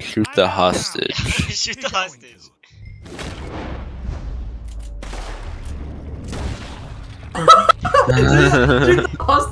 Shoot the hostage. Shoot the hostage. Shoot the hostage.